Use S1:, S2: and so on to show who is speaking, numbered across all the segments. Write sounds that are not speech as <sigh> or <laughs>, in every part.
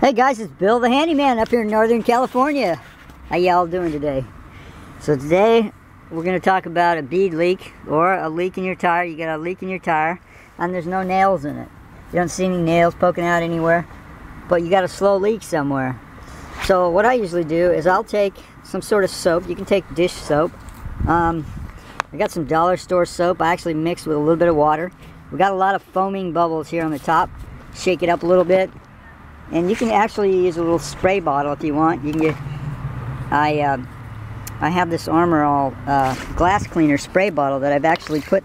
S1: Hey guys, it's Bill the Handyman up here in Northern California. How y'all doing today? So today we're going to talk about a bead leak or a leak in your tire. You got a leak in your tire and there's no nails in it. You don't see any nails poking out anywhere, but you got a slow leak somewhere. So what I usually do is I'll take some sort of soap. You can take dish soap. Um, I got some dollar store soap. I actually mixed with a little bit of water. We got a lot of foaming bubbles here on the top. Shake it up a little bit and you can actually use a little spray bottle if you want. You can get I uh, I have this Armor All uh, glass cleaner spray bottle that I've actually put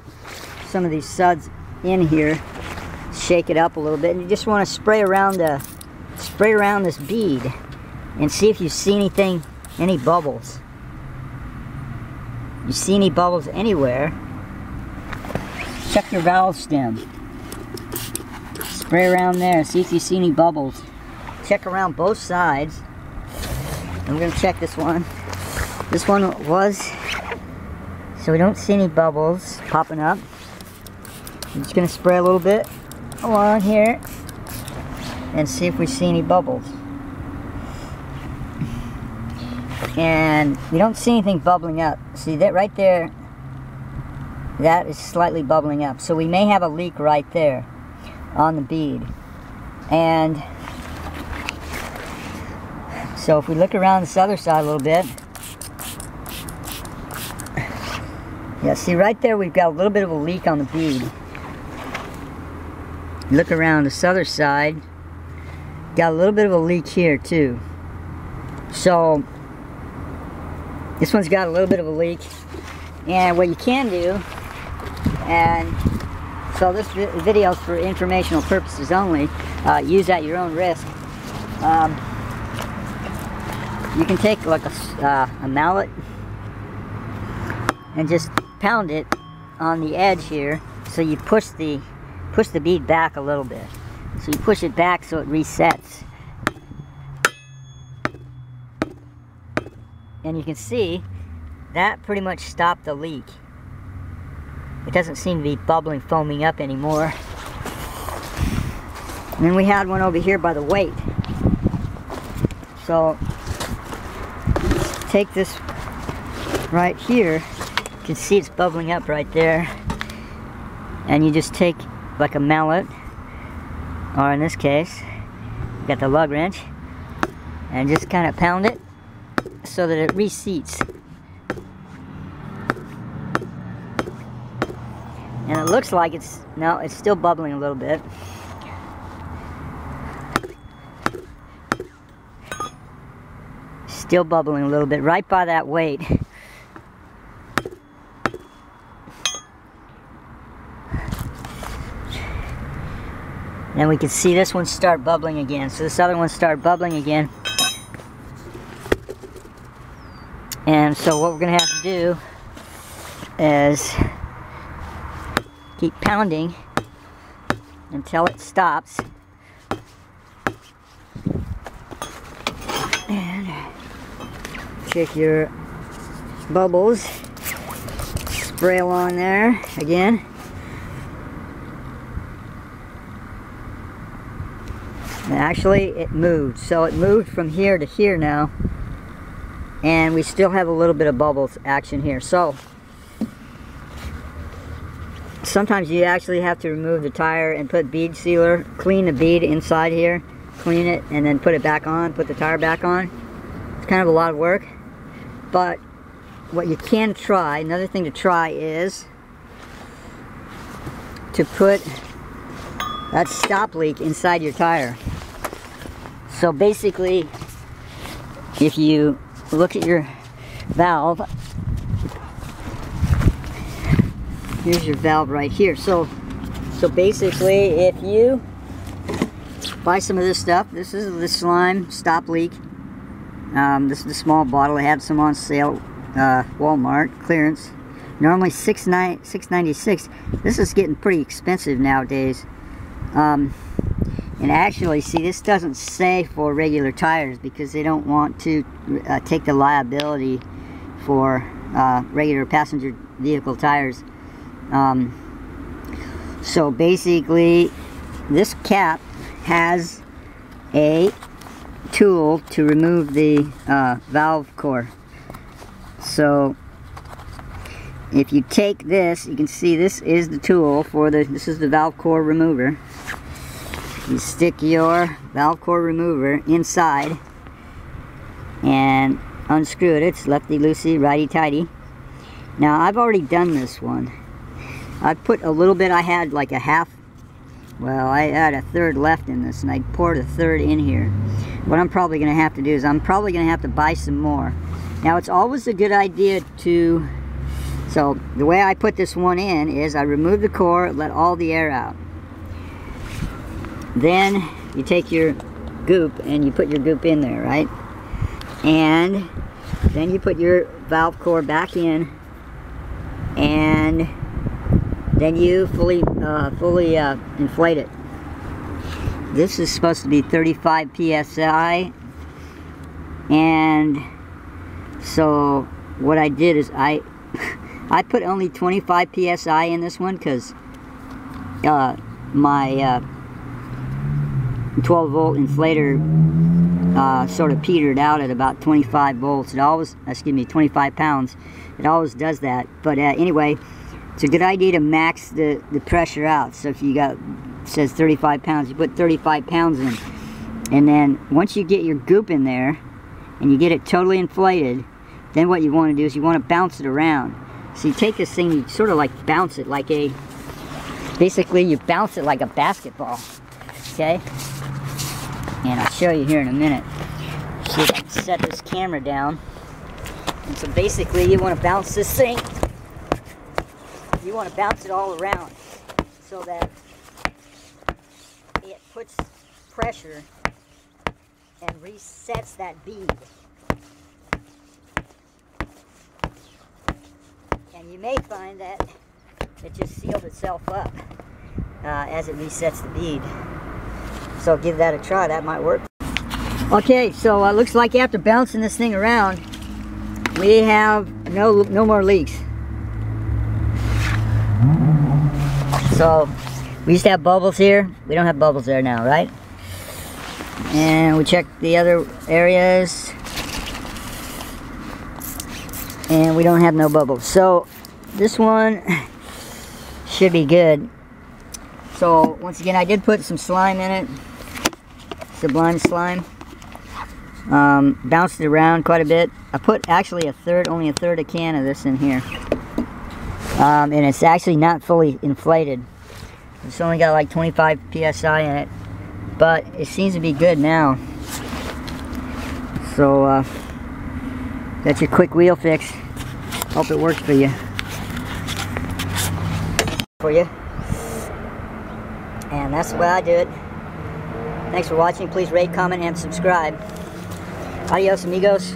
S1: some of these suds in here shake it up a little bit and you just want to spray around the spray around this bead and see if you see anything any bubbles. You see any bubbles anywhere check your valve stem. Spray around there see if you see any bubbles check around both sides. I'm gonna check this one. This one was, so we don't see any bubbles popping up. I'm just gonna spray a little bit along here and see if we see any bubbles. And we don't see anything bubbling up. See that right there, that is slightly bubbling up. So we may have a leak right there on the bead. And so if we look around this other side a little bit, yeah, see right there we've got a little bit of a leak on the bead. Look around this other side, got a little bit of a leak here too. So this one's got a little bit of a leak. And what you can do, and so this video is for informational purposes only, uh, use at your own risk. Um, you can take like a, uh, a mallet and just pound it on the edge here. So you push the push the bead back a little bit. So you push it back so it resets. And you can see that pretty much stopped the leak. It doesn't seem to be bubbling foaming up anymore. And then we had one over here by the weight. So take this right here, you can see it's bubbling up right there. And you just take like a mallet, or in this case, you got the lug wrench, and just kind of pound it so that it reseats. And it looks like it's, no, it's still bubbling a little bit. Still bubbling a little bit, right by that weight. Then we can see this one start bubbling again. So this other one start bubbling again. And so what we're to have to do is keep pounding until it stops. Check your bubbles. Spray along there again. And actually it moved. So it moved from here to here now. And we still have a little bit of bubbles action here. So sometimes you actually have to remove the tire and put bead sealer, clean the bead inside here, clean it, and then put it back on, put the tire back on. It's kind of a lot of work. But what you can try, another thing to try is to put that stop leak inside your tire. So basically, if you look at your valve, here's your valve right here. So, so basically, if you buy some of this stuff, this is the slime stop leak um, this is a small bottle. I had some on sale, uh, Walmart clearance. Normally six nine six ninety six. This is getting pretty expensive nowadays. Um, and actually, see, this doesn't say for regular tires because they don't want to uh, take the liability for uh, regular passenger vehicle tires. Um, so basically, this cap has a tool to remove the uh, valve core. So if you take this, you can see this is the tool for the, this is the valve core remover. You stick your valve core remover inside and unscrew it. It's lefty-loosey, righty-tighty. Now I've already done this one. I put a little bit, I had like a half, well I had a third left in this and I poured a third in here. What I'm probably going to have to do is I'm probably going to have to buy some more. Now it's always a good idea to so the way I put this one in is I remove the core, let all the air out. Then you take your goop and you put your goop in there, right? And then you put your valve core back in and then you fully uh, fully uh, inflate it. This is supposed to be 35 psi and so what I did is I <laughs> I put only 25 psi in this one because uh, my uh, 12 volt inflator uh, sort of petered out at about 25 volts. It always, excuse me, 25 pounds. It always does that. But uh, anyway, it's a good idea to max the, the pressure out. So if you got, says 35 pounds, you put 35 pounds in. And then once you get your goop in there and you get it totally inflated, then what you want to do is you want to bounce it around. So you take this thing, you sort of like bounce it like a, basically you bounce it like a basketball, okay? And I'll show you here in a minute. So you can set this camera down. And so basically you want to bounce this thing, you want to bounce it all around so that it puts pressure and resets that bead. And you may find that it just sealed itself up uh, as it resets the bead. So give that a try, that might work. Okay, so uh, looks like after bouncing this thing around, we have no, no more leaks. So, we used to have bubbles here. We don't have bubbles there now, right? And we checked the other areas. And we don't have no bubbles. So this one <laughs> should be good. So once again I did put some slime in it. Sublime slime. Um, bounced it around quite a bit. I put actually a third only a third a can of this in here um, and it's actually not fully inflated it's only got like 25 psi in it but it seems to be good now so uh, that's your quick wheel fix. Hope it works for you. For you. And that's the way I do it. Thanks for watching. Please rate, comment, and subscribe. Adios, amigos.